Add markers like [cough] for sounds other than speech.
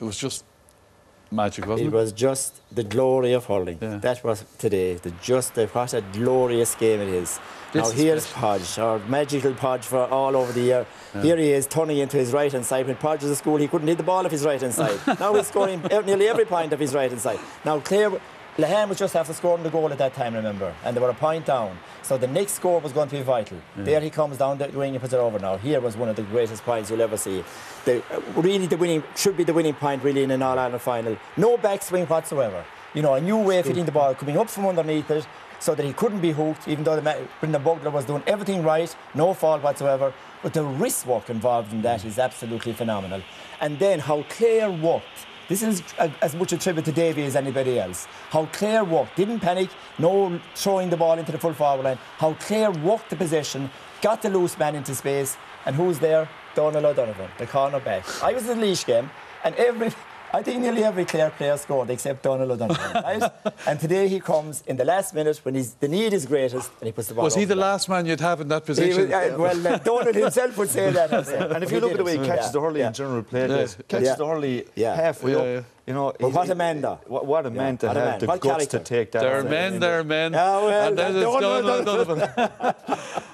it was just magic, wasn't It it? was just the glory of hurling. Yeah. That was today. The just the, what a glorious game it is. This now is here's special. Podge, our magical Podge for all over the year. Here he is turning into his right hand side. When Podge was at school, he couldn't hit the ball off his right hand side. [laughs] now he's scoring nearly every point of his right hand side. Now Clare, Lehane was just after scoring the goal at that time, remember, and they were a point down. So the next score was going to be vital. There he comes down the wing and puts it over now. Here was one of the greatest points you'll ever see. The, uh, really, the winning should be the winning point really in an All Ireland final. No backswing whatsoever. You know, a new way of hitting the ball, coming up from underneath it, so that he couldn't be hooked, even though the, Brendan Bugler was doing everything right, no fault whatsoever. But the wrist work involved in that is absolutely phenomenal. And then how Clare worked. This is as much a tribute to Davy as anybody else. How Clare worked, didn't panic, no throwing the ball into the full forward line. How Clare worked the possession, got the loose man into space, and who's there? Domhnall O'Donovan, the corner back. I was at the Laois game, and every, I think nearly every Clare player scored except Domhnall O'Donovan, [laughs] right? And today he comes in the last minute when he's, the need is greatest, and he puts the ball Was he the line. last man you'd have in that position? was- uh, well, uh, Domhnall himself would say that. [laughs] And if you look at the way he catches Yeah, the hurley yeah. in general play, Yeah. catches Yeah. the hurley Yeah. halfway Yeah, up. yeah. You know, But he- what a he- man, though. What, what a man to What a have man. the What guts character. to take that. There are men, there are men. Ah, well, and then no, it's